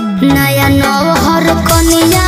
नया नौहर कनिया